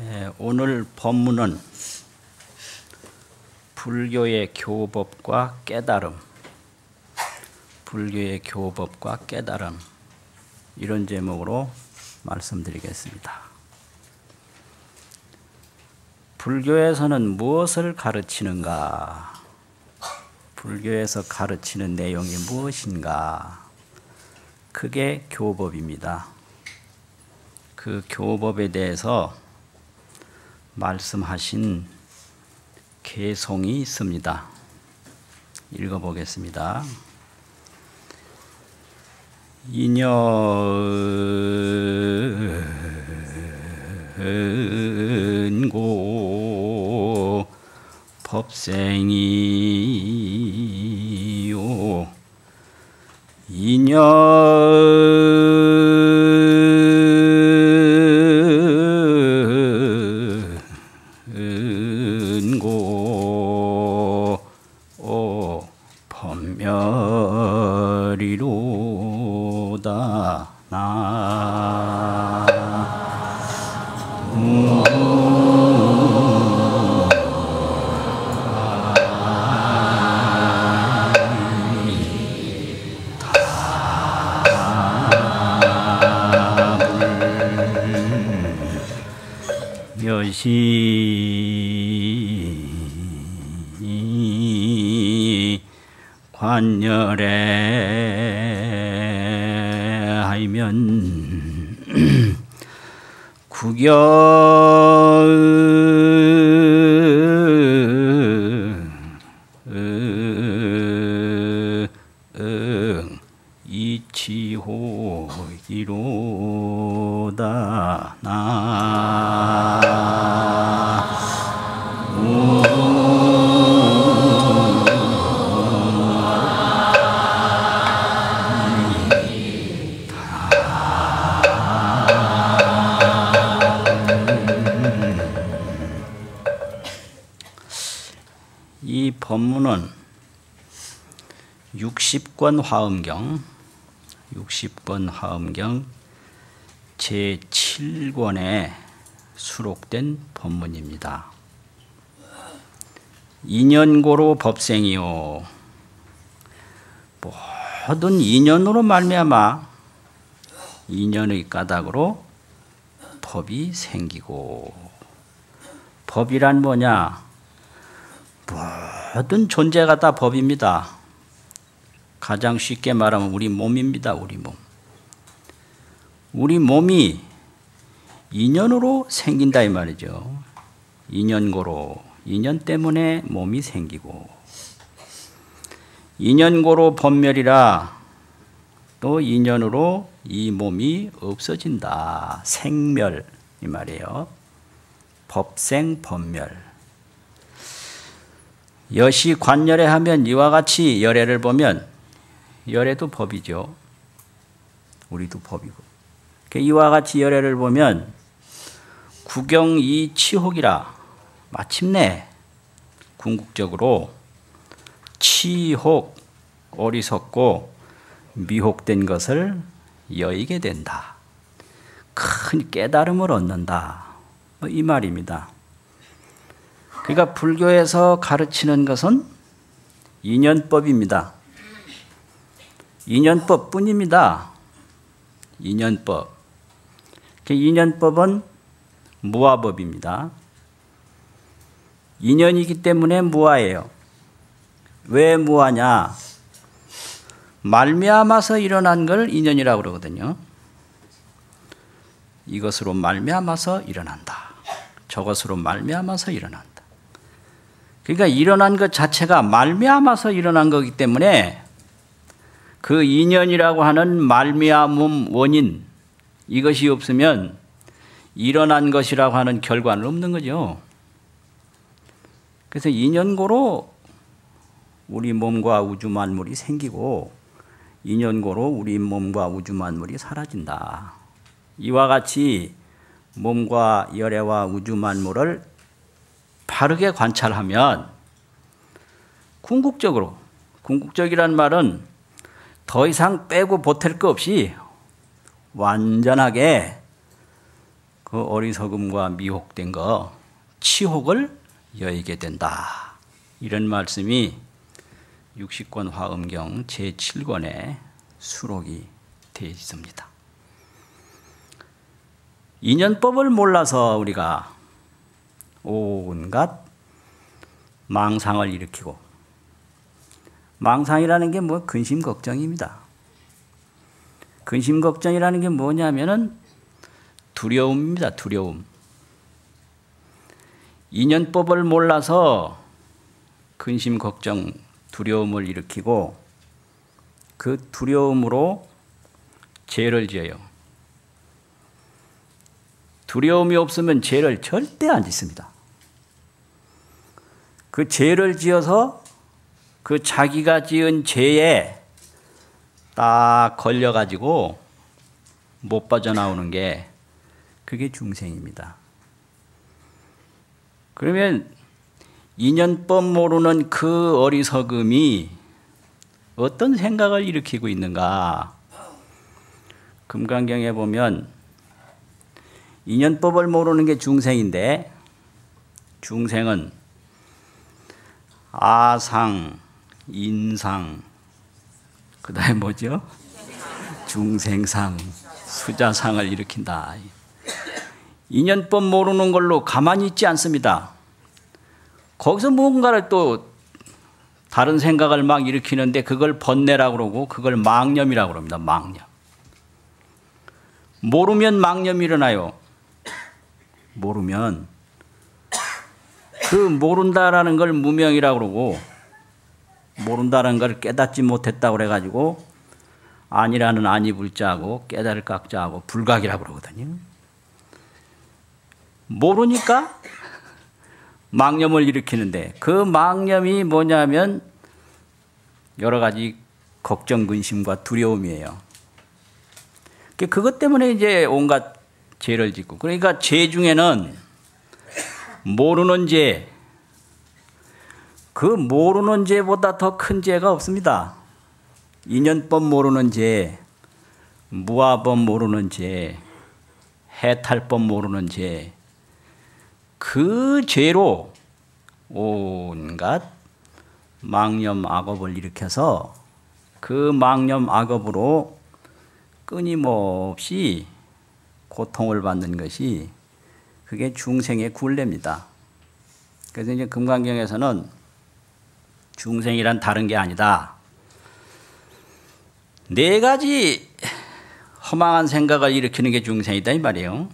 예, 오늘 법문은 불교의 교법과 깨달음, 불교의 교법과 깨달음 이런 제목으로 말씀드리겠습니다. 불교에서는 무엇을 가르치는가? 불교에서 가르치는 내용이 무엇인가? 그게 교법입니다. 그 교법에 대해서 말씀하신 개송이 있습니다. 읽어보겠습니다. 인연고 법생이요 인연 여시. 관열에 하면 구경 60권 화엄경 60권 화엄경 제7권에 수록된 법문입니다. 인연고로 법생이요 모든 인연으로 말미암아 인연의 까닭으로 법이 생기고 법이란 뭐냐? 모든 존재가 다 법입니다. 가장 쉽게 말하면 우리 몸입니다. 우리 몸. 우리 몸이 인연으로 생긴다 이 말이죠. 인연고로 인연 때문에 몸이 생기고 인연고로 법멸이라 또 인연으로 이 몸이 없어진다. 생멸 이 말이에요. 법생 법멸. 여시 관열에 하면 이와 같이 열애를 보면 열애도 법이죠. 우리도 법이고. 이와 같이 열애를 보면 구경 이 치혹이라 마침내 궁극적으로 치혹 어리석고 미혹된 것을 여의게 된다. 큰 깨달음을 얻는다. 뭐이 말입니다. 그러니까 불교에서 가르치는 것은 인연법입니다. 인연법 뿐입니다. 인연법. 그 인연법은 무아법입니다. 인연이기 때문에 무아예요. 왜 무아냐? 말미암아서 일어난 걸 인연이라고 그러거든요. 이것으로 말미암아서 일어난다. 저것으로 말미암아서 일어난다. 그러니까 일어난 것 자체가 말미암아서 일어난 거기 때문에 그 인연이라고 하는 말미암음 원인 이것이 없으면 일어난 것이라고 하는 결과는 없는 거죠. 그래서 인연고로 우리 몸과 우주 만물이 생기고 인연고로 우리 몸과 우주 만물이 사라진다. 이와 같이 몸과 열애와 우주 만물을 바르게 관찰하면 궁극적으로 궁극적이란 말은 더 이상 빼고 보탤 거 없이 완전하게 그 어리석음과 미혹된 거 치혹을 여의게 된다. 이런 말씀이 60권 화엄경 제7권에 수록이 되어 있습니다. 인연법을 몰라서 우리가 온갖 망상을 일으키고 망상이라는 게 뭐 근심 걱정입니다. 근심 걱정이라는 게 뭐냐면은 두려움입니다. 두려움. 인연법을 몰라서 근심 걱정 두려움을 일으키고 그 두려움으로 죄를 지어요. 두려움이 없으면 죄를 절대 안 짓습니다. 그 죄를 지어서 그 자기가 지은 죄에 딱 걸려가지고 못 빠져나오는 게 그게 중생입니다. 그러면 인연법 모르는 그 어리석음이 어떤 생각을 일으키고 있는가? 금강경에 보면 인연법을 모르는 게 중생인데 중생은 아상, 인상, 그 다음에 뭐죠? 중생상, 수자상을 일으킨다. 인연법 모르는 걸로 가만히 있지 않습니다. 거기서 무언가를 또 다른 생각을 막 일으키는데 그걸 번뇌라고 그러고 그걸 망념이라고 그럽니다. 망념. 모르면 망념이 일어나요. 모르면 그 모른다라는 걸 무명이라고 그러고 모른다는 걸 깨닫지 못했다고 그래가지고 아니라는 아니 불자하고 깨달을 깍자하고 불각이라고 그러거든요. 모르니까 망념을 일으키는데 그 망념이 뭐냐면 여러 가지 걱정, 근심과 두려움이에요. 그것 때문에 이제 온갖 죄를 짓고 그러니까 죄 중에는 모르는 죄, 그 모르는 죄보다 더 큰 죄가 없습니다. 인연법 모르는 죄, 무아법 모르는 죄, 해탈법 모르는 죄, 그 죄로 온갖 망념 악업을 일으켜서 그 망념 악업으로 끊임없이 고통을 받는 것이 그게 중생의 굴레입니다. 그래서 이제 금강경에서는 중생이란 다른 게 아니다. 네 가지 허망한 생각을 일으키는 게 중생이다 이 말이에요.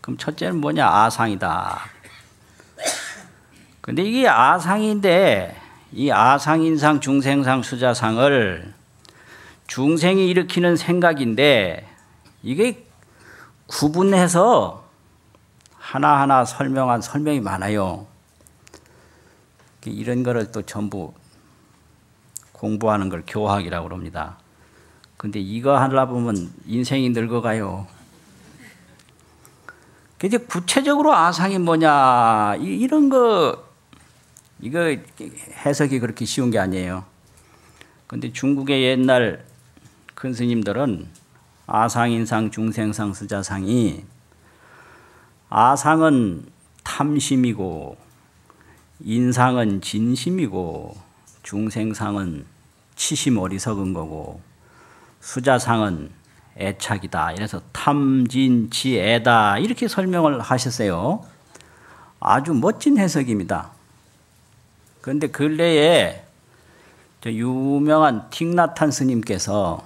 그럼 첫째는 뭐냐? 아상이다. 근데 이게 아상인데 이 아상인상 중생상 수자상을 중생이 일으키는 생각인데 이게 구분해서 하나하나 설명한 설명이 많아요. 이런 거를 또 전부 공부하는 걸 교학이라고 그럽니다. 근데 이거 하려 보면 인생이 늙어가요. 이제 구체적으로 아상이 뭐냐 이런 거 이거 해석이 그렇게 쉬운 게 아니에요. 근데 중국의 옛날 큰 스님들은 아상인상 중생상 수자상이 아상은 탐심이고 인상은 진심이고 중생상은 치심 어리석은 거고 수자상은 애착이다. 이래서 탐진치애다. 이렇게 설명을 하셨어요. 아주 멋진 해석입니다. 그런데 근래에 유명한 틱나탄 스님께서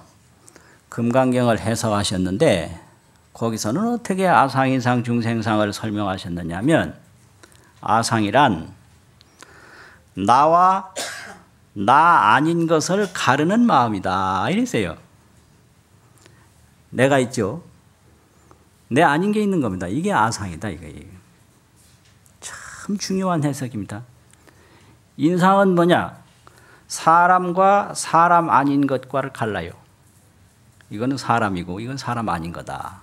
금강경을 해석하셨는데 거기서는 어떻게 아상인상 중생상을 설명하셨느냐면 아상이란 나와 나 아닌 것을 가르는 마음이다. 이랬어요. 내가 있죠. 내 아닌 게 있는 겁니다. 이게 아상이다. 이거예요. 참 중요한 해석입니다. 인상은 뭐냐? 사람과 사람 아닌 것과를 갈라요. 이거는 사람이고 이건 사람 아닌 거다.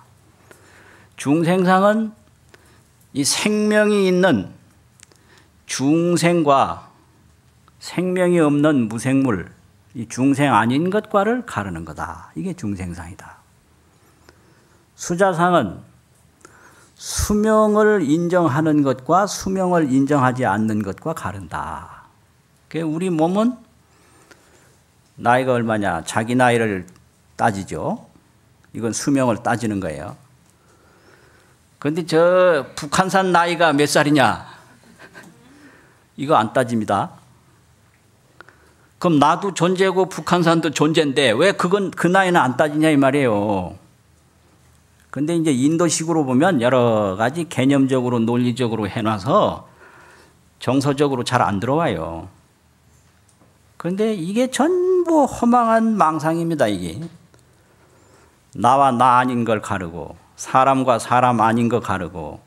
중생상은 이 생명이 있는 중생과 생명이 없는 무생물, 이 중생 아닌 것과를 가르는 거다. 이게 중생상이다. 수자상은 수명을 인정하는 것과 수명을 인정하지 않는 것과 다른다. 우리 몸은 나이가 얼마냐? 자기 나이를 따지죠. 이건 수명을 따지는 거예요. 그런데 저 북한산 나이가 몇 살이냐? 이거 안 따집니다. 그럼 나도 존재고 북한산도 존재인데 왜 그건 그 나이는 안 따지냐 이 말이에요. 근데 이제 인도식으로 보면 여러 가지 개념적으로 논리적으로 해놔서 정서적으로 잘 안 들어와요. 그런데 이게 전부 허망한 망상입니다, 이게. 나와 나 아닌 걸 가르고, 사람과 사람 아닌 거 가르고,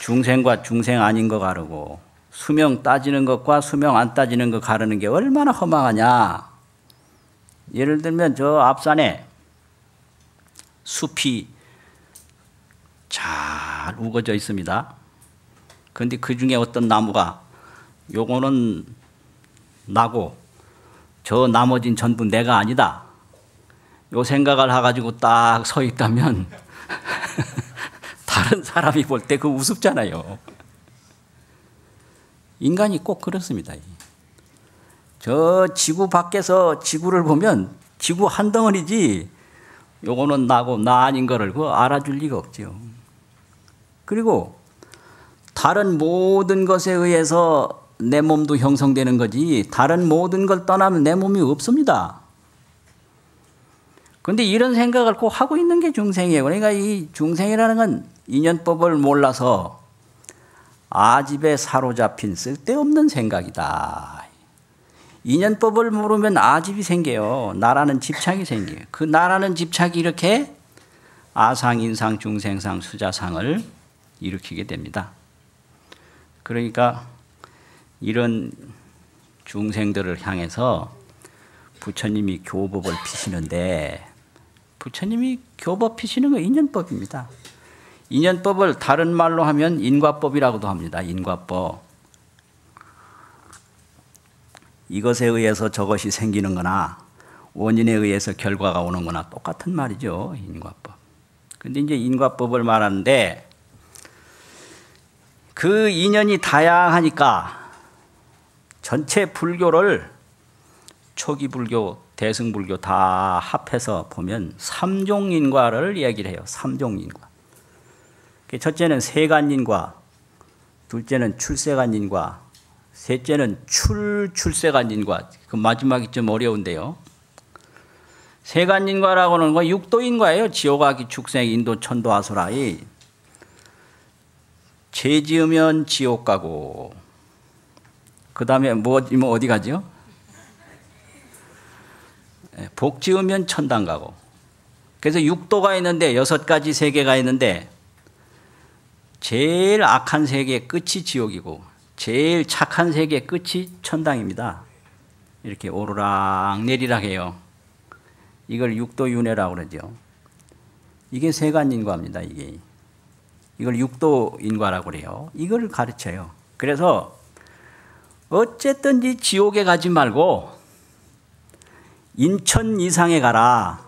중생과 중생 아닌 거 가르고, 수명 따지는 것과 수명 안 따지는 거 가르는 게 얼마나 허망하냐. 예를 들면 저 앞산에 숲이 잘 우거져 있습니다. 그런데 그 중에 어떤 나무가 요거는 나고 저 나머진 전부 내가 아니다. 요 생각을 해가지고 딱 서 있다면 다른 사람이 볼 때 그 우습잖아요. 인간이 꼭 그렇습니다. 저 지구 밖에서 지구를 보면 지구 한 덩어리지 요거는 나고 나 아닌 거를 그 알아줄 리가 없죠. 그리고 다른 모든 것에 의해서 내 몸도 형성되는 거지 다른 모든 걸 떠나면 내 몸이 없습니다. 그런데 이런 생각을 꼭 하고 있는 게 중생이에요. 그러니까 이 중생이라는 건 인연법을 몰라서 아집에 사로잡힌 쓸데없는 생각이다. 인연법을 모르면 아집이 생겨요. 나라는 집착이 생겨요. 그 나라는 집착이 이렇게 아상, 인상, 중생상, 수자상을 일으키게 됩니다. 그러니까 이런 중생들을 향해서 부처님이 교법을 피시는데 부처님이 교법 피시는 거 인연법입니다. 인연법을 다른 말로 하면 인과법이라고도 합니다. 인과법. 이것에 의해서 저것이 생기는 거나 원인에 의해서 결과가 오는 거나 똑같은 말이죠. 인과법. 근데 이제 인과법을 말하는데 그 인연이 다양하니까 전체 불교를 초기 불교, 대승 불교 다 합해서 보면 삼종 인과를 이야기를 해요. 삼종 인과. 첫째는 세간인과, 둘째는 출세간인과, 셋째는 출 출세간인과. 그 마지막이 좀 어려운데요. 세간인과라고는 거 육도인과예요. 지옥아기 축생 인도 천도 아수라이. 죄 지으면 지옥 가고 그 다음에 뭐, 뭐 어디 가죠? 예, 복 지으면 천당 가고 그래서 육도가 있는데 여섯 가지 세계가 있는데 제일 악한 세계 끝이 지옥이고 제일 착한 세계 끝이 천당입니다. 이렇게 오르락 내리락 해요. 이걸 육도윤회라고 그러죠. 이게 세간인과입니다. 이게 이걸 육도인과라고 그래요. 이걸 가르쳐요. 그래서 어쨌든지 지옥에 가지 말고 인천 이상에 가라.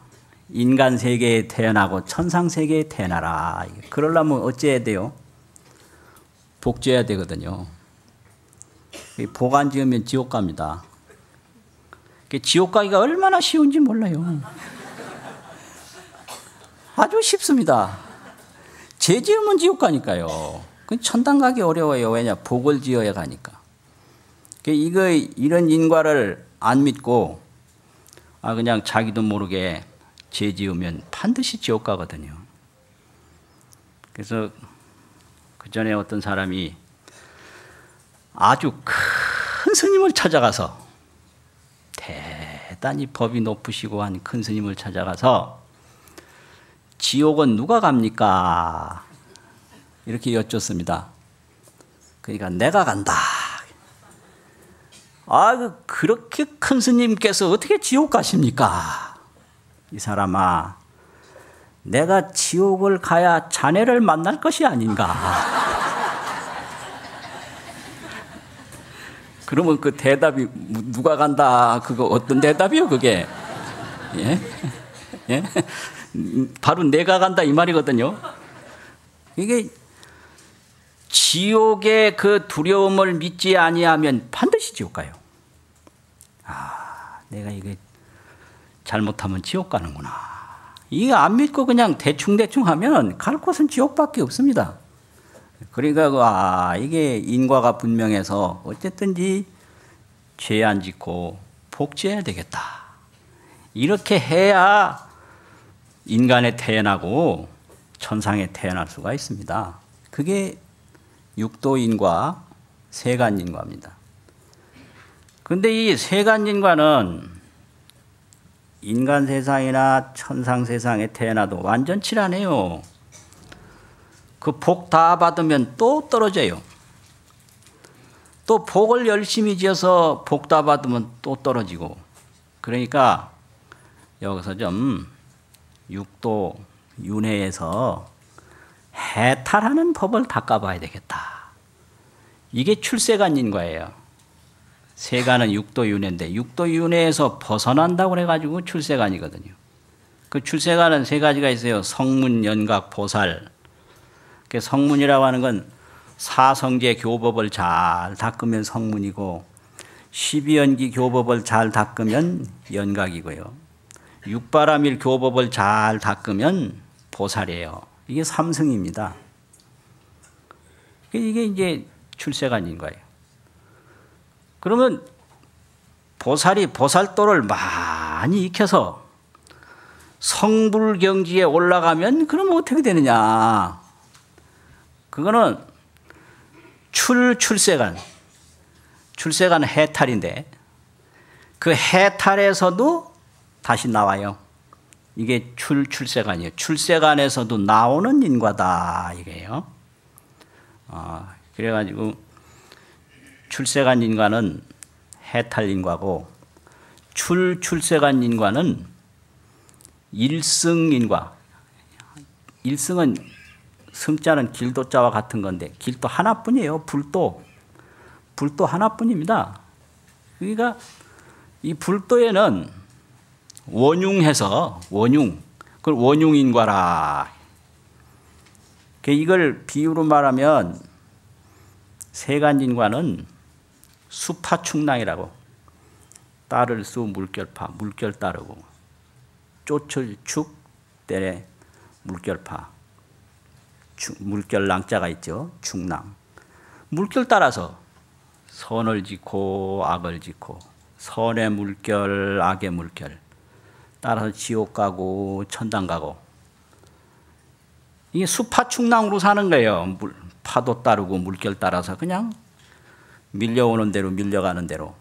인간 세계에 태어나고 천상 세계에 태어나라. 그러려면 어째야 돼요? 복지해야 되거든요. 복안 지으면 지옥 갑니다. 지옥 가기가 얼마나 쉬운지 몰라요. 아주 쉽습니다. 죄 지으면 지옥 가니까요. 천당 가기 어려워요. 왜냐? 복을 지어야 가니까. 이거, 이런 인과를 안 믿고, 아, 그냥 자기도 모르게 죄 지으면 반드시 지옥 가거든요. 그래서 그 전에 어떤 사람이 아주 큰 스님을 찾아가서 대단히 법이 높으시고 한 큰 스님을 찾아가서 지옥은 누가 갑니까? 이렇게 여쭙습니다. 그러니까 내가 간다. 아, 그 그렇게 큰 스님께서 어떻게 지옥 가십니까? 이 사람아, 내가 지옥을 가야 자네를 만날 것이 아닌가. 그러면 그 대답이 누가 간다 그거 어떤 대답이요 그게 예? 예? 바로 내가 간다 이 말이거든요. 이게 지옥의 그 두려움을 믿지 아니하면 반드시 지옥 가요. 아, 내가 이게 잘못하면 지옥 가는구나. 이거 안 믿고 그냥 대충대충 하면 갈 곳은 지옥밖에 없습니다. 그러니까 그, 아, 이게 인과가 분명해서 어쨌든지 죄 안 짓고 복지해야 되겠다. 이렇게 해야 인간에 태어나고 천상에 태어날 수가 있습니다. 그게 육도인과 세간인과입니다. 근데 이 세간인과는 인간 세상이나 천상 세상에 태어나도 완전치 않아요. 그 복 다 받으면 또 떨어져요. 또 복을 열심히 지어서 복 다 받으면 또 떨어지고. 그러니까 여기서 좀 육도 윤회에서 해탈하는 법을 닦아봐야 되겠다. 이게 출세간인과예요. 세간은 육도윤회인데 육도윤회에서 벗어난다고 그래가지고 출세간이거든요. 그 출세간은 세 가지가 있어요. 성문, 연각, 보살. 그 성문이라고 하는 건 사성제 교법을 잘 닦으면 성문이고 십이연기 교법을 잘 닦으면 연각이고요. 육바라밀 교법을 잘 닦으면 보살이에요. 이게 삼성입니다. 이게 이제 출세간인 거예요. 그러면 보살이 보살도를 많이 익혀서 성불 경지에 올라가면 그러면 어떻게 되느냐? 그거는 출 출세간 출세간 해탈인데 그 해탈에서도 다시 나와요. 이게 출 출세간이에요. 출세간에서도 나오는 인과다 이게요. 어, 그래가지고 출세간 인과는 해탈 인과고 출 출세간 인과는 일승 인과. 일승은 승자는 길도자와 같은 건데 길도 하나뿐이에요. 불도 불도 하나뿐입니다. 그러니까 이 불도에는 원흉해서 원흉 그걸 원흉인과라. 이걸 비유로 말하면 세간인과는 수파충랑이라고. 따를 수 물결파 물결 따르고. 쫓을 축 때에 물결파. 물결 랑자가 있죠. 충랑 물결 따라서 선을 짓고 악을 짓고 선의 물결 악의 물결. 따라서 지옥 가고 천당 가고. 이게 수파충랑으로 사는 거예요. 물, 파도 따르고 물결 따라서 그냥 밀려오는 대로 밀려가는 대로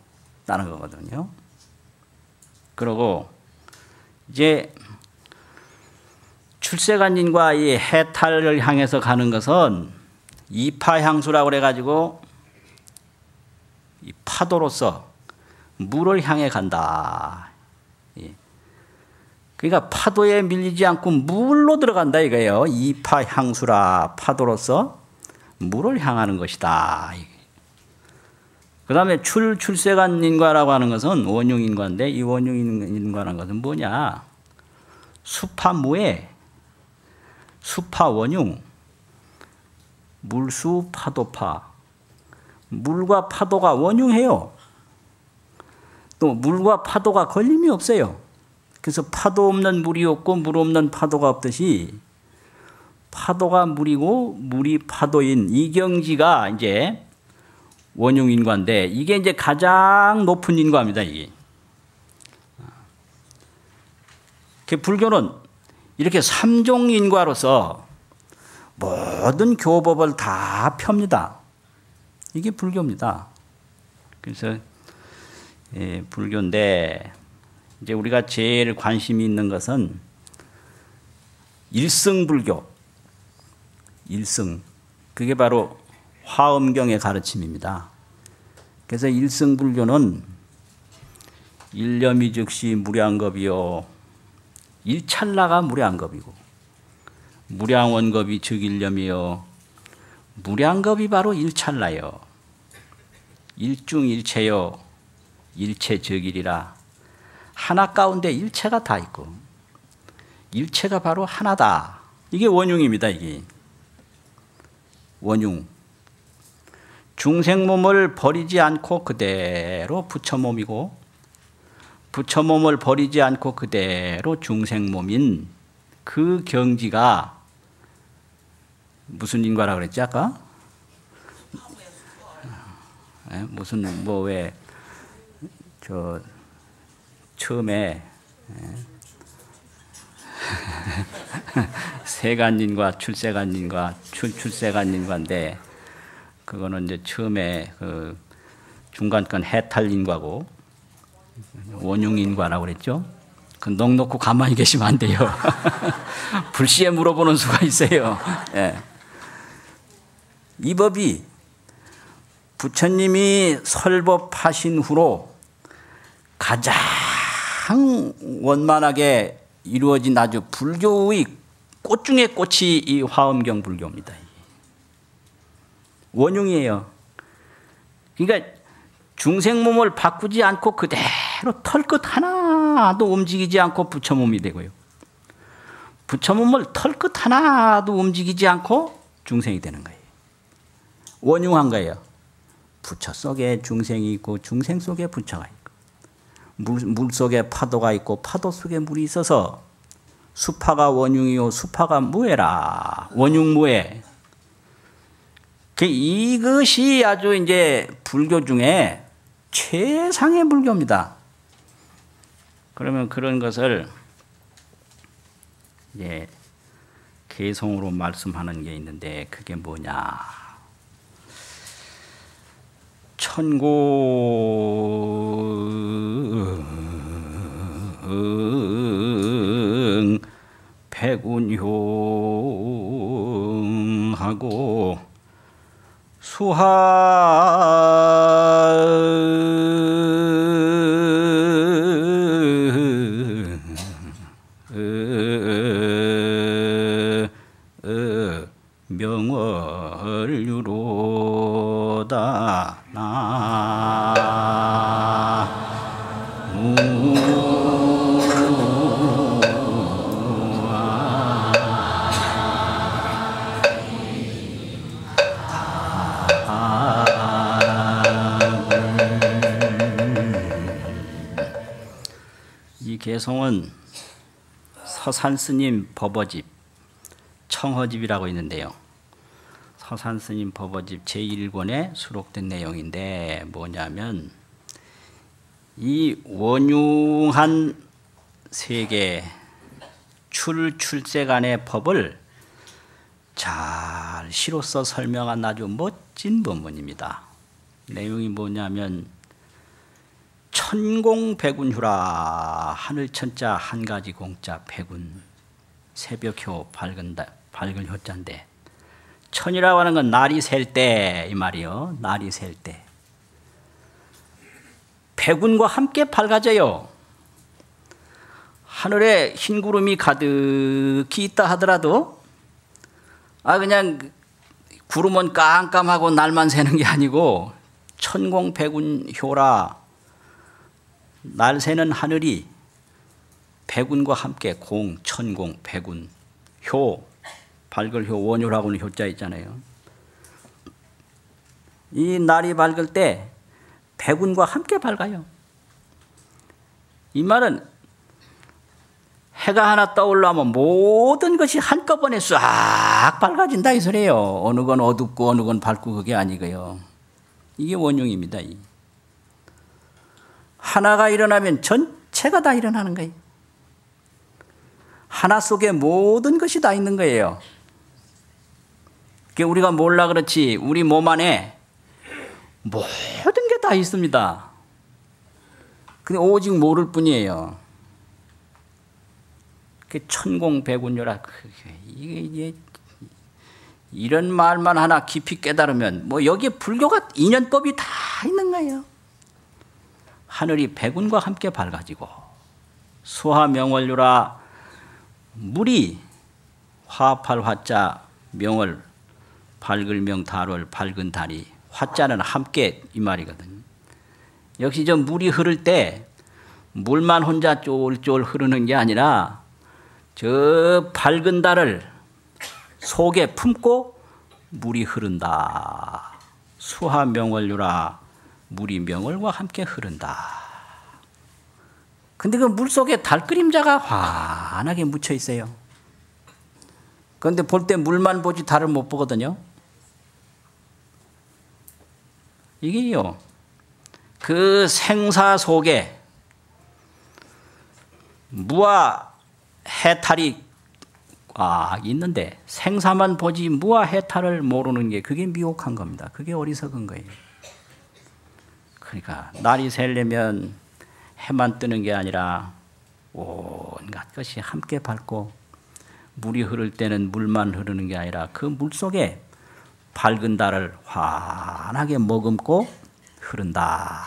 따는 거거든요. 그리고 이제 출세간인과 이 해탈을 향해서 가는 것은 이파향수라고 그래가지고 이 파도로서 물을 향해 간다. 그러니까 파도에 밀리지 않고 물로 들어간다 이거예요. 이파 향수라 파도로서 물을 향하는 것이다. 그 다음에 출, 출세간 인과라고 하는 것은 원흉 인과인데 이 원흉 인과라는 것은 뭐냐? 수파 무에 수파 원흉 물수 파도파 물과 파도가 원흉해요. 또 물과 파도가 걸림이 없어요. 그래서 파도 없는 물이 없고 물 없는 파도가 없듯이 파도가 물이고 물이 파도인 이경지가 이제 원흉 인과인데 이게 이제 가장 높은 인과입니다. 이게. 그 불교는 이렇게 삼종 인과로서 모든 교법을 다 펴니다. 이게 불교입니다. 그래서 예, 불교인데 이제 우리가 제일 관심이 있는 것은 일승불교. 일승. 그게 바로 화엄경의 가르침입니다. 그래서 일승불교는 일념이 즉시 무량겁이요. 일찰나가 무량겁이고 무량원겁이 즉 일념이요. 무량겁이 바로 일찰나요. 일중일체요. 일체적일이라 하나 가운데 일체가 다 있고 일체가 바로 하나다. 이게 원흉입니다. 이게 원흉. 중생 몸을 버리지 않고 그대로 부처 몸이고 부처 몸을 버리지 않고 그대로 중생 몸인 그 경지가 무슨 인과라 그랬지 아까? 네, 무슨 뭐 왜 저 처음에 예. 세간인과 출세간인과 출 출세간인과인데 그거는 이제 처음에 그 중간권 해탈인과고 원흉인과라고 그랬죠. 그넉 놓고 가만히 계시면 안 돼요. 불시에 물어보는 수가 있어요. 예. 이 법이 부처님이 설법하신 후로 가장 원만하게 이루어진 아주 불교의 꽃 중의 꽃이 이 화엄경 불교입니다. 원흉이에요. 그러니까 중생 몸을 바꾸지 않고 그대로 털끝 하나도 움직이지 않고 부처 몸이 되고요. 부처 몸을 털끝 하나도 움직이지 않고 중생이 되는 거예요. 원흉한 거예요. 부처 속에 중생이 있고 중생 속에 부처가 있고 물, 물 속에 파도가 있고 파도 속에 물이 있어서 수파가 원흉이요 수파가 무해라 원흉 무해 그 이것이 아주 이제 불교 중에 최상의 불교입니다. 그러면 그런 것을 이제 개성으로 말씀하는 게 있는데 그게 뭐냐? 천공 백운효하고 수하 명월유로다 이 개성은 서산스님 법어집 청허집이라고 있는데요. 서산스님 법어집 제1권에 수록된 내용인데 뭐냐면 이 원흉한 세계 출출세 간의 법을 잘 시로써 설명한 아주 멋진 본문입니다. 내용이 뭐냐면 천공백운휴라 하늘 천자 한 가지 공자 백운 새벽효 밝은 밝은 효자인데 천이라고 하는 건 날이 셀 때 이 말이요. 날이 셀 때. 백운과 함께 밝아져요. 하늘에 흰 구름이 가득히 있다 하더라도 아 그냥 구름은 깜깜하고 날만 새는 게 아니고 천공백운 효라 날 새는 하늘이 백운과 함께 공, 천공, 백운, 효, 밝을 효, 원효라고는 효자 있잖아요. 이 날이 밝을 때 백운과 함께 밝아요. 이 말은 해가 하나 떠올라면 모든 것이 한꺼번에 싹 밝아진다 이 소리예요. 어느 건 어둡고 어느 건 밝고 그게 아니고요. 이게 원흉입니다. 하나가 일어나면 전체가 다 일어나는 거예요. 하나 속에 모든 것이 다 있는 거예요. 우리가 몰라 그렇지 우리 몸 안에 모든 게 다 있습니다. 근데 오직 모를 뿐이에요. 그 천공백운요라 이게 이게 이런 말만 하나 깊이 깨달으면 뭐 여기에 불교가 인연법이 다 있는 거예요. 하늘이 백운과 함께 밝아지고 수화 명월유라 물이 화팔 화자 명월 밝을 명 달월 밝은 달이 화자는 함께 이 말이거든. 역시 저 물이 흐를 때 물만 혼자 쫄쫄 흐르는 게 아니라 저 밝은 달을 속에 품고 물이 흐른다. 수하 명월유라 물이 명월과 함께 흐른다. 근데 그 물 속에 달 그림자가 환하게 묻혀 있어요. 그런데 볼 때 물만 보지 달을 못 보거든요. 이게요. 그 생사 속에 무와 해탈이 아 있는데 생사만 보지 무와 해탈을 모르는 게 그게 미혹한 겁니다. 그게 어리석은 거예요. 그러니까 날이 새려면 해만 뜨는 게 아니라 온갖 것이 함께 밝고 물이 흐를 때는 물만 흐르는 게 아니라 그 물 속에 밝은 달을 환하게 머금고 흐른다.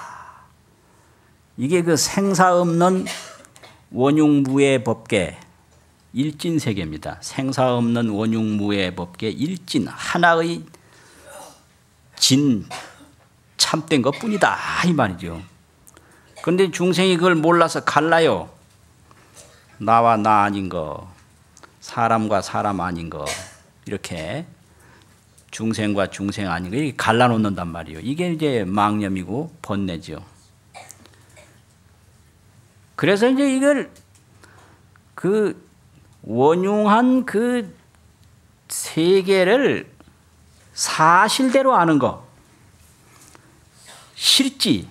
이게 그 생사 없는 원흉무의 법계 일진 세계입니다. 생사 없는 원흉무의 법계 일진 하나의 진 참된 것 뿐이다 이 말이죠. 그런데 중생이 그걸 몰라서 갈라요. 나와 나 아닌 거, 사람과 사람 아닌 거 이렇게 중생과 중생 아닌 거 이렇게 갈라놓는단 말이에요. 이게 이제 망념이고 번뇌죠. 그래서 이제 이걸 그 원흉한 그 세계를 사실대로 아는 거, 실지,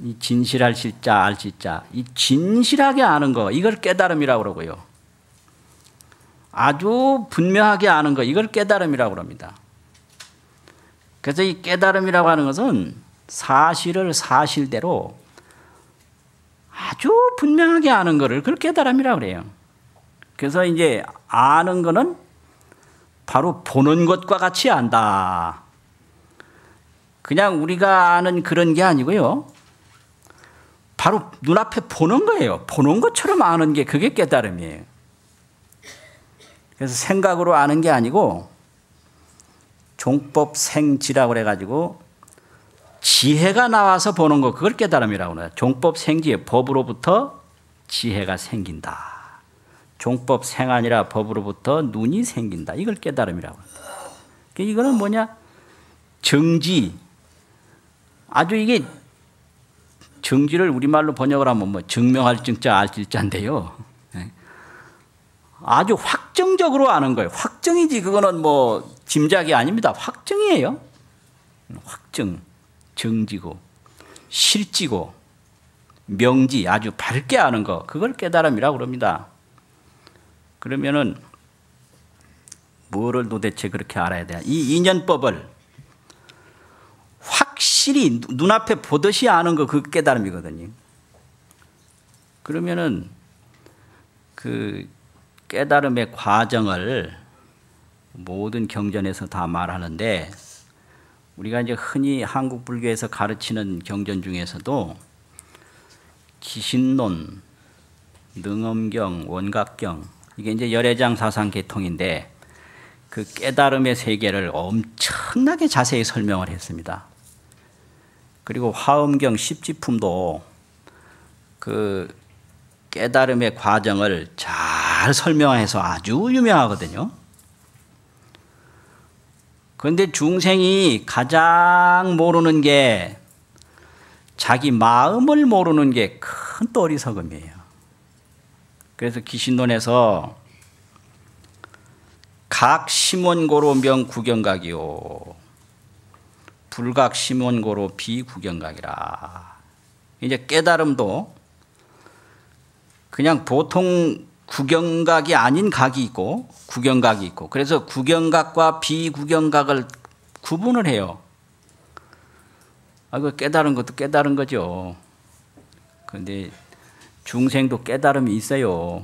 이 진실할 실자, 알 실자, 이 진실하게 아는 거, 이걸 깨달음이라고 그러고요. 아주 분명하게 아는 거, 이걸 깨달음이라고 그럽니다. 그래서 이 깨달음이라고 하는 것은 사실을 사실대로 아주 분명하게 아는 것을 그걸 깨달음이라고 그래요. 그래서 이제 아는 거는 바로 보는 것과 같이 안다. 그냥 우리가 아는 그런 게 아니고요. 바로 눈앞에 보는 거예요. 보는 것처럼 아는 게 그게 깨달음이에요. 그래서 생각으로 아는 게 아니고 종법 생지라고 그래가지고 지혜가 나와서 보는 거 그걸 깨달음이라고 그래요. 종법 생지의 법으로부터 지혜가 생긴다. 종법 생아니라 법으로부터 눈이 생긴다. 이걸 깨달음이라고 합니다. 이거는 뭐냐? 정지. 아주 이게 정지를 우리말로 번역을 하면 뭐 증명할 증자 알 질자인데요. 예. 아주 확정적으로 아는 거예요. 확정이지 그거는 뭐 짐작이 아닙니다. 확정이에요. 확정, 정지고 실지고 명지 아주 밝게 아는 거 그걸 깨달음이라고 그럽니다. 그러면은 뭐를 도대체 그렇게 알아야 돼? 이 인연법을 확실히 눈앞에 보듯이 아는 거 그 깨달음이거든요. 그러면은 그 깨달음의 과정을 모든 경전에서 다 말하는데 우리가 이제 흔히 한국 불교에서 가르치는 경전 중에서도 기신론, 능엄경, 원각경 이게 이제 열애장 사상 계통인데 그 깨달음의 세계를 엄청나게 자세히 설명을 했습니다. 그리고 화엄경 십지품도 그 깨달음의 과정을 잘 설명해서 아주 유명하거든요. 그런데 중생이 가장 모르는 게 자기 마음을 모르는 게큰 어리석음이에요. 그래서 기신론에서 각 심원고로 명 구경각이요. 불각 심원고로 비구경각이라. 이제 깨달음도 그냥 보통 구경각이 아닌 각이 있고 구경각이 있고 그래서 구경각과 비구경각을 구분을 해요. 아, 그 깨달은 것도 깨달은 거죠. 근데 중생도 깨달음이 있어요.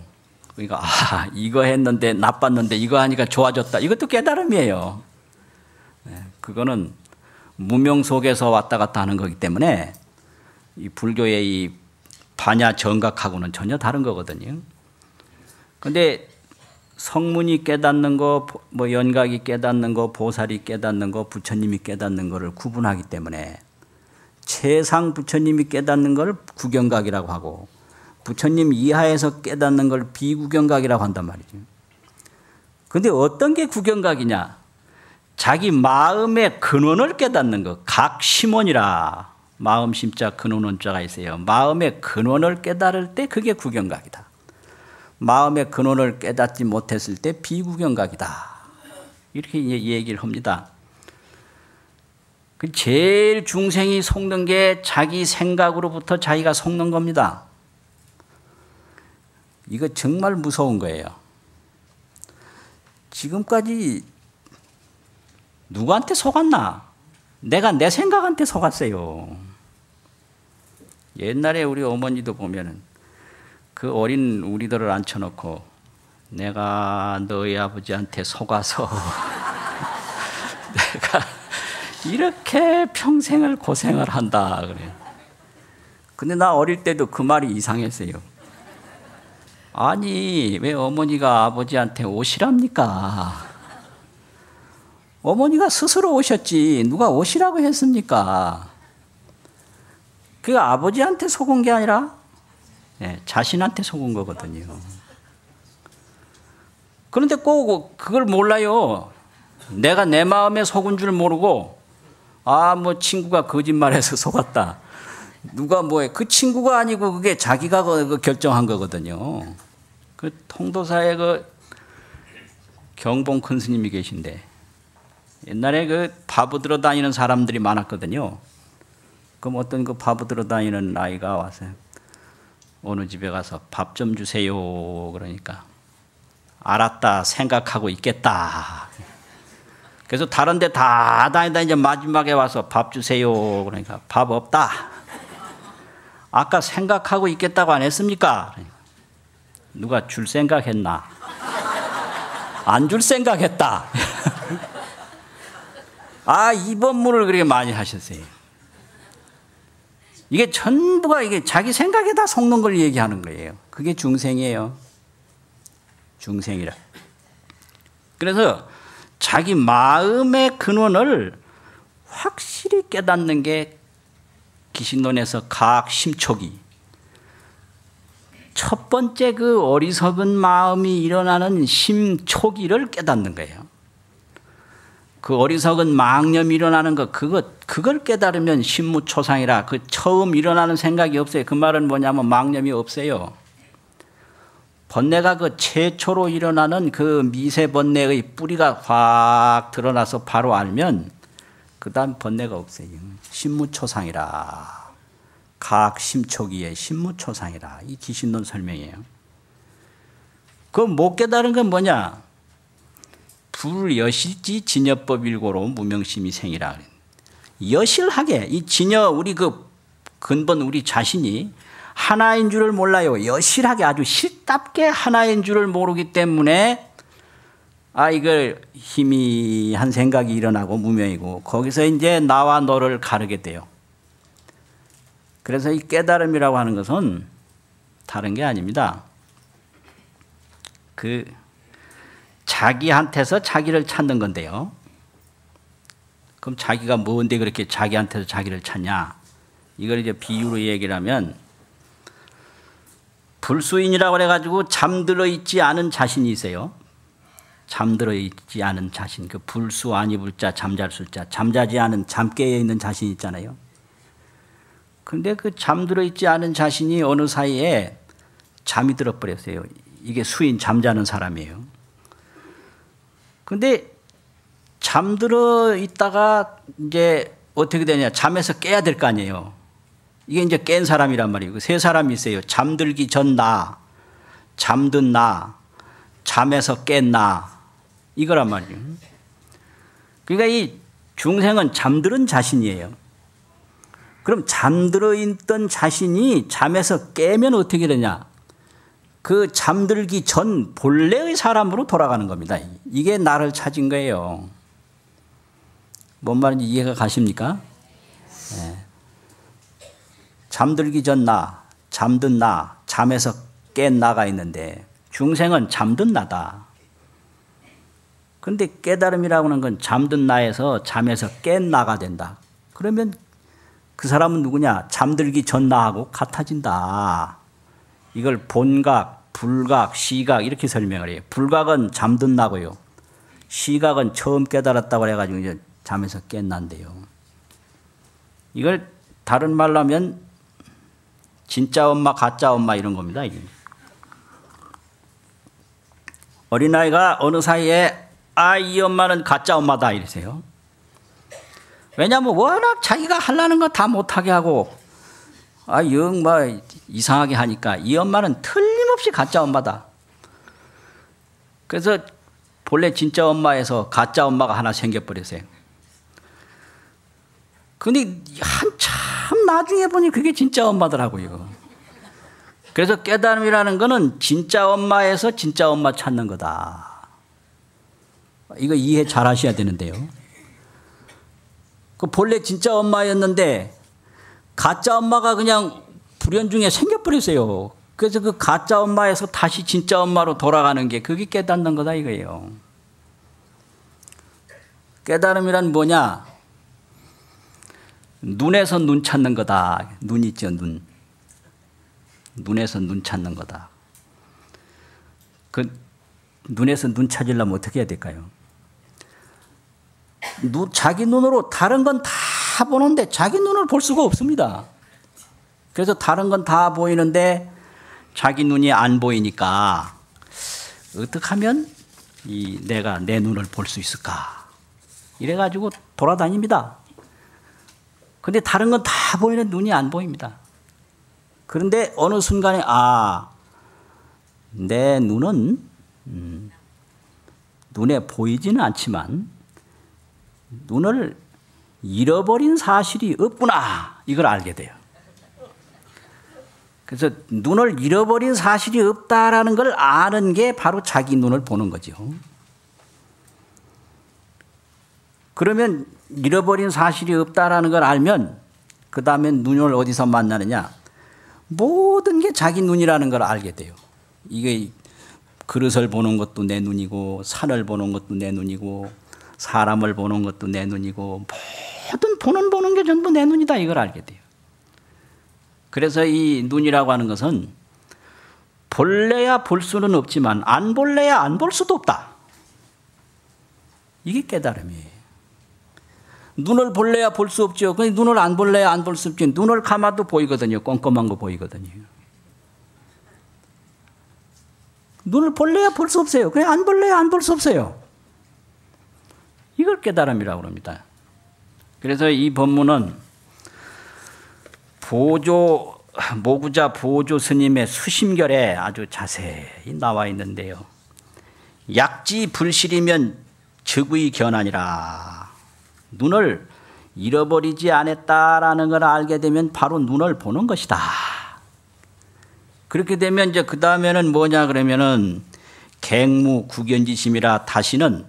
그러니까 아 이거 했는데 나빴는데 이거 하니까 좋아졌다. 이것도 깨달음이에요. 네, 그거는 무명 속에서 왔다 갔다 하는 거기 때문에 이 불교의 이 반야 정각하고는 전혀 다른 거거든요. 근데 성문이 깨닫는 거, 뭐 연각이 깨닫는 거, 보살이 깨닫는 거, 부처님이 깨닫는 거를 구분하기 때문에 최상 부처님이 깨닫는 걸 구경각이라고 하고 부처님 이하에서 깨닫는 걸 비구경각이라고 한단 말이죠. 근데 어떤 게 구경각이냐? 자기 마음의 근원을 깨닫는 것, 각 심원이라 마음 심자 근원 원자가 있어요. 마음의 근원을 깨달을 때 그게 구경각이다. 마음의 근원을 깨닫지 못했을 때 비구경각이다. 이렇게 얘기를 합니다. 그 제일 중생이 속는 게 자기 생각으로부터 자기가 속는 겁니다. 이거 정말 무서운 거예요. 지금까지 누구한테 속았나? 내가 내 생각한테 속았어요. 옛날에 우리 어머니도 보면은 그 어린 우리들을 앉혀놓고 내가 너희 아버지한테 속아서 내가 이렇게 평생을 고생을 한다 그래. 근데 나 어릴 때도 그 말이 이상했어요. 아니 왜 어머니가 아버지한테 오시랍니까? 어머니가 스스로 오셨지 누가 오시라고 했습니까? 그 아버지한테 속은 게 아니라 네, 자신한테 속은 거거든요. 그런데 꼭 그걸 몰라요. 내가 내 마음에 속은 줄 모르고 아 뭐 친구가 거짓말해서 속았다. 누가 뭐해 그 친구가 아니고 그게 자기가 그 결정한 거거든요. 그 통도사의 그 경봉 큰 스님이 계신데 옛날에 그 바보 들어 다니는 사람들이 많았거든요. 그럼 어떤 그 바보 들어 다니는 아이가 와서 어느 집에 가서 밥 좀 주세요. 그러니까 알았다 생각하고 있겠다. 그래서 다른 데 다 다니다 이제 마지막에 와서 밥 주세요. 그러니까 밥 없다. 아까 생각하고 있겠다고 안 했습니까? 누가 줄 생각했나? 안 줄 생각했다. 아, 이번문을 그렇게 많이 하셨어요. 이게 전부가 이게 자기 생각에 다 속는 걸 얘기하는 거예요. 그게 중생이에요. 중생이라. 그래서 자기 마음의 근원을 확실히 깨닫는 게 기신론에서 각 심초기. 첫 번째 그 어리석은 마음이 일어나는 심초기를 깨닫는 거예요. 그 어리석은 망념이 일어나는 것, 그것, 그걸 깨달으면 신무초상이라 그 처음 일어나는 생각이 없어요. 그 말은 뭐냐면 망념이 없어요. 번뇌가 그 최초로 일어나는 그 미세 번뇌의 뿌리가 확 드러나서 바로 알면 그 다음 번뇌가 없어요. 신무초상이라. 각 심초기의 신무초상이라. 이 기신론 설명이에요. 그 못 깨달은 건 뭐냐? 불여실지 진여법 일고로 무명심이 생이라. 여실하게 이 진여 우리 그 근본 우리 자신이 하나인 줄을 몰라요. 여실하게 아주 실답게 하나인 줄을 모르기 때문에 아 이걸 희미한 생각이 일어나고 무명이고 거기서 이제 나와 너를 가르게 돼요. 그래서 이 깨달음이라고 하는 것은 다른 게 아닙니다. 그 자기한테서 자기를 찾는 건데요. 그럼 자기가 뭔데 그렇게 자기한테서 자기를 찾냐? 이걸 이제 비유로 얘기를 하면 불수인이라고 해가지고 잠들어 있지 않은 자신이 있어요. 잠들어 있지 않은 자신, 그 불수 아니 불자 잠잘 술자, 잠자지 않은 잠 깨어 있는 자신 있잖아요. 근데 그 잠들어 있지 않은 자신이 어느 사이에 잠이 들어 버렸어요. 이게 수인 잠자는 사람이에요. 근데 잠들어 있다가 이제 어떻게 되냐. 잠에서 깨야 될 거 아니에요. 이게 이제 깬 사람이란 말이에요. 세 사람이 있어요. 잠들기 전 나, 잠든 나, 잠에서 깬 나. 이거란 말이에요. 그러니까 이 중생은 잠들은 자신이에요. 그럼 잠들어 있던 자신이 잠에서 깨면 어떻게 되냐? 그 잠들기 전 본래의 사람으로 돌아가는 겁니다. 이게 나를 찾은 거예요. 뭔 말인지 이해가 가십니까? 네. 잠들기 전 나, 잠든 나, 잠에서 깬 나가 있는데 중생은 잠든 나다. 근데 깨달음이라고 하는 건 잠든 나에서 잠에서 깬 나가 된다. 그러면 그 사람은 누구냐? 잠들기 전 나하고 같아진다. 이걸 본각, 불각, 시각 이렇게 설명을 해요. 불각은 잠든 나고요. 시각은 처음 깨달았다고 해가지고 이제 잠에서 깼난데요. 이걸 다른 말로 하면 진짜 엄마, 가짜 엄마 이런 겁니다. 이게. 어린아이가 어느 사이에 아, 이 엄마는 가짜 엄마다 이러세요. 왜냐하면 워낙 자기가 하려는 거 다 못하게 하고 아, 영, 뭐, 이상하게 하니까 이 엄마는 틀림없이 가짜 엄마다. 그래서 본래 진짜 엄마에서 가짜 엄마가 하나 생겨버렸어요. 근데 한참 나중에 보니 그게 진짜 엄마더라고요. 그래서 깨달음이라는 거는 진짜 엄마에서 진짜 엄마 찾는 거다. 이거 이해 잘 하셔야 되는데요. 그 본래 진짜 엄마였는데 가짜 엄마가 그냥 불현 중에 생겨버렸어요. 그래서 그 가짜 엄마에서 다시 진짜 엄마로 돌아가는 게 그게 깨닫는 거다 이거예요. 깨달음이란 뭐냐? 눈에서 눈 찾는 거다. 눈 있죠, 눈. 눈에서 눈 찾는 거다. 그 눈에서 눈 찾으려면 어떻게 해야 될까요? 눈, 자기 눈으로 다른 건 다 보는데 자기 눈을 볼 수가 없습니다. 그래서 다른 건 다 보이는데 자기 눈이 안 보이니까 어떻게 하면 이 내가 내 눈을 볼 수 있을까? 이래가지고 돌아다닙니다. 근데 다른 건 다 보이는 눈이 안 보입니다. 그런데 어느 순간에 아, 내 눈은 음, 눈에 보이지는 않지만 눈을 잃어버린 사실이 없구나 이걸 알게 돼요. 그래서 눈을 잃어버린 사실이 없다라는 걸 아는 게 바로 자기 눈을 보는 거죠. 그러면 잃어버린 사실이 없다라는 걸 알면 그 다음에 눈을 어디서 만나느냐? 모든 게 자기 눈이라는 걸 알게 돼요. 이게 그릇을 보는 것도 내 눈이고 산을 보는 것도 내 눈이고 사람을 보는 것도 내 눈이고 모든 보는 보는 게 전부 내 눈이다 이걸 알게 돼요. 그래서 이 눈이라고 하는 것은 볼래야 볼 수는 없지만 안 볼래야 안 볼 수도 없다. 이게 깨달음이에요. 눈을 볼래야 볼 수 없죠. 그 눈을 안 볼래야 안 볼 수 없죠. 눈을 감아도 보이거든요. 꼼꼼한 거 보이거든요. 눈을 볼래야 볼 수 없어요. 그냥 안 볼래야 안 볼 수 없어요. 이걸 깨달음이라고 합니다. 그래서 이 법문은 보조 모구자 보조 스님의 수심결에 아주 자세히 나와 있는데요. 약지 불실이면 즉의 견안이라. 눈을 잃어버리지 않았다라는 걸 알게 되면 바로 눈을 보는 것이다. 그렇게 되면 이제 그 다음에는 뭐냐 그러면은 갱무 구견지심이라 다시는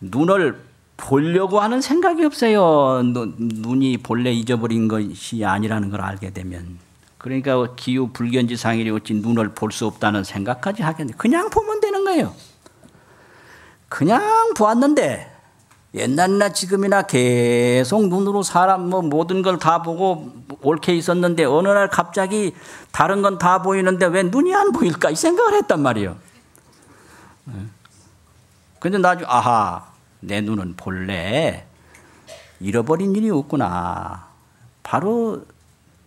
눈을 보려고 하는 생각이 없어요. 눈 이 본래 잊어버린 것이 아니라는 걸 알게 되면. 그러니까 기후 불견지 상일이 어찌 눈을 볼 수 없다는 생각까지 하겠네. 그냥 보면 되는 거예요. 그냥 보았는데 옛날이나 지금이나 계속 눈으로 사람 뭐 모든 걸 다 보고 옳게 있었는데 어느 날 갑자기 다른 건 다 보이는데 왜 눈이 안 보일까 이 생각을 했단 말이에요. 네. 근데 나중 아하 내 눈은 본래 잃어버린 일이 없구나. 바로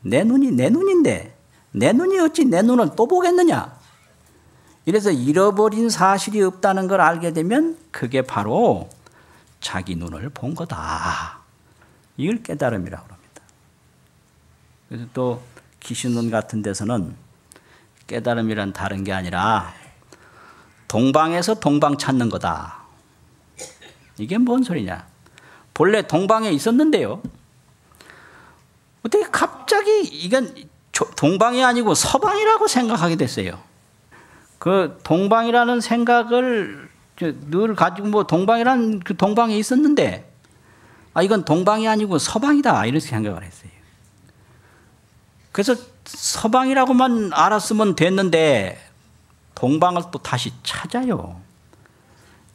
내 눈이 내 눈인데 내 눈이 어찌 내 눈을 또 보겠느냐? 이래서 잃어버린 사실이 없다는 걸 알게 되면 그게 바로 자기 눈을 본 거다. 이걸 깨달음이라고 합니다. 그래서 또 기신론 같은 데서는 깨달음이란 다른 게 아니라 동방에서 동방 찾는 거다. 이게 뭔 소리냐? 본래 동방에 있었는데요. 어떻게 갑자기 이건 동방이 아니고 서방이라고 생각하게 됐어요. 그 동방이라는 생각을 늘 가지고 뭐 동방이란 그 동방에 있었는데 아 이건 동방이 아니고 서방이다 이렇게 생각을 했어요. 그래서 서방이라고만 알았으면 됐는데 동방을 또 다시 찾아요.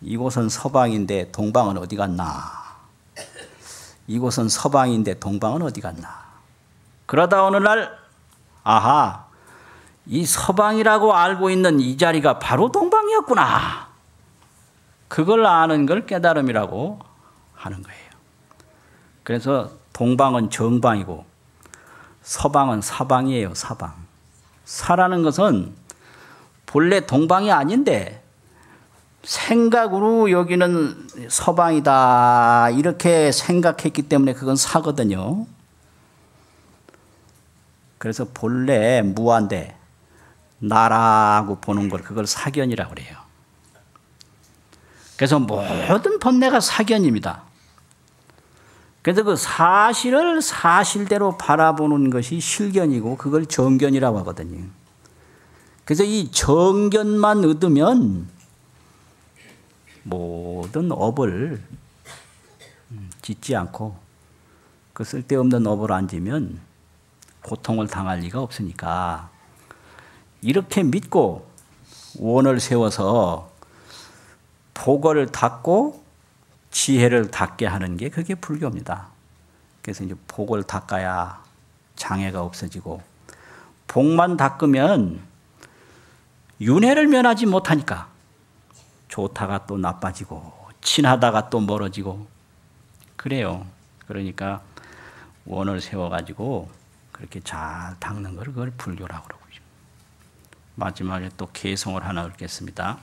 이곳은 서방인데 동방은 어디 갔나? 이곳은 서방인데 동방은 어디 갔나? 그러다 어느 날, 아하, 이 서방이라고 알고 있는 이 자리가 바로 동방이었구나. 그걸 아는 걸 깨달음이라고 하는 거예요. 그래서 동방은 정방이고 서방은 사방이에요, 사방. 사라는 것은 본래 동방이 아닌데 생각으로 여기는 서방이다 이렇게 생각했기 때문에 그건 사거든요. 그래서 본래 무한대 나라고 보는 걸 그걸 사견이라고 그래요. 그래서 모든 번뇌가 사견입니다. 그래서 그 사실을 사실대로 바라보는 것이 실견이고 그걸 정견이라고 하거든요. 그래서 이 정견만 얻으면 모든 업을 짓지 않고 그 쓸데없는 업을 안 지면 고통을 당할 리가 없으니까 이렇게 믿고 원을 세워서 복을 닦고 지혜를 닦게 하는 게 그게 불교입니다. 그래서 이제 복을 닦아야 장애가 없어지고 복만 닦으면 윤회를 면하지 못하니까 좋다가 또 나빠지고 친하다가 또 멀어지고 그래요. 그러니까 원을 세워가지고 그렇게 잘 닦는 걸 그걸 불교라고 그러고 마지막에 또 개성을 하나 읊겠습니다.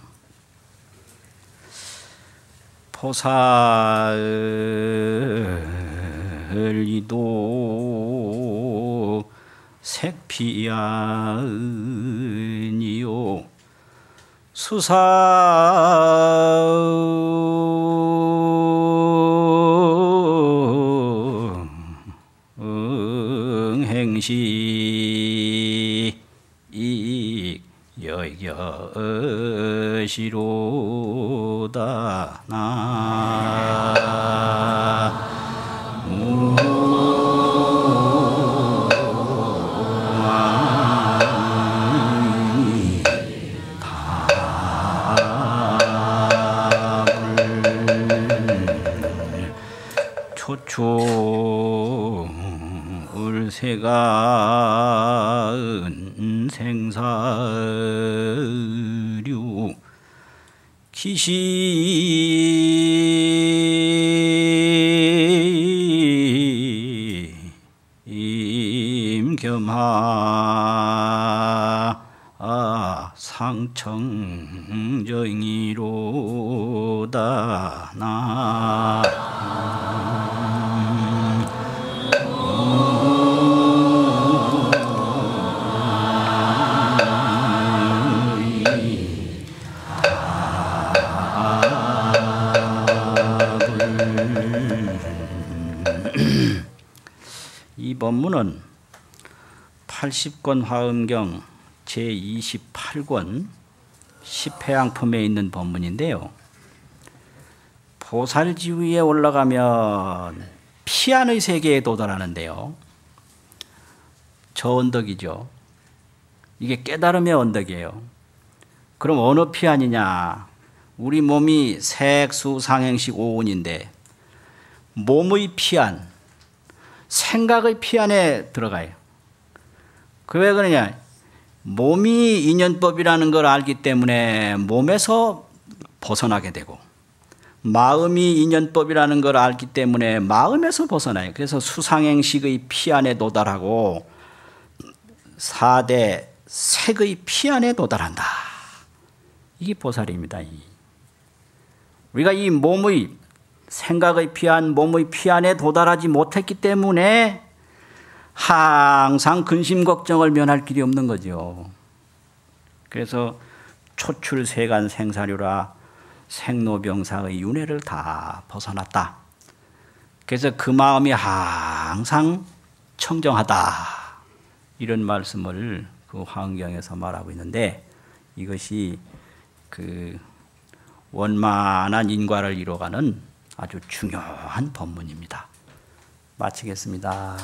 포살리도 색피야은이요. 수사 행시 여것이로다. 나 초출세가 생사류. 기임 80권 화엄경 제28권 10회양품에 있는 법문인데요. 보살지위에 올라가면 피안의 세계에 도달하는데요. 저 언덕이죠. 이게 깨달음의 언덕이에요. 그럼 어느 피안이냐? 우리 몸이 색수 상행식 오운인데 몸의 피안, 생각의 피안에 들어가요. 그 왜 그러냐? 몸이 인연법이라는 걸 알기 때문에 몸에서 벗어나게 되고 마음이 인연법이라는 걸 알기 때문에 마음에서 벗어나요. 그래서 수상행식의 피안에 도달하고 사대 색의 피안에 도달한다. 이게 보살입니다. 우리가 이 몸의 생각의 피안, 몸의 피안에 도달하지 못했기 때문에 항상 근심 걱정을 면할 길이 없는 거죠. 그래서 초출세간 생사류라 생로병사의 윤회를 다 벗어났다. 그래서 그 마음이 항상 청정하다. 이런 말씀을 그 환경에서 말하고 있는데 이것이 그 원만한 인과를 이뤄가는 아주 중요한 법문입니다. 마치겠습니다.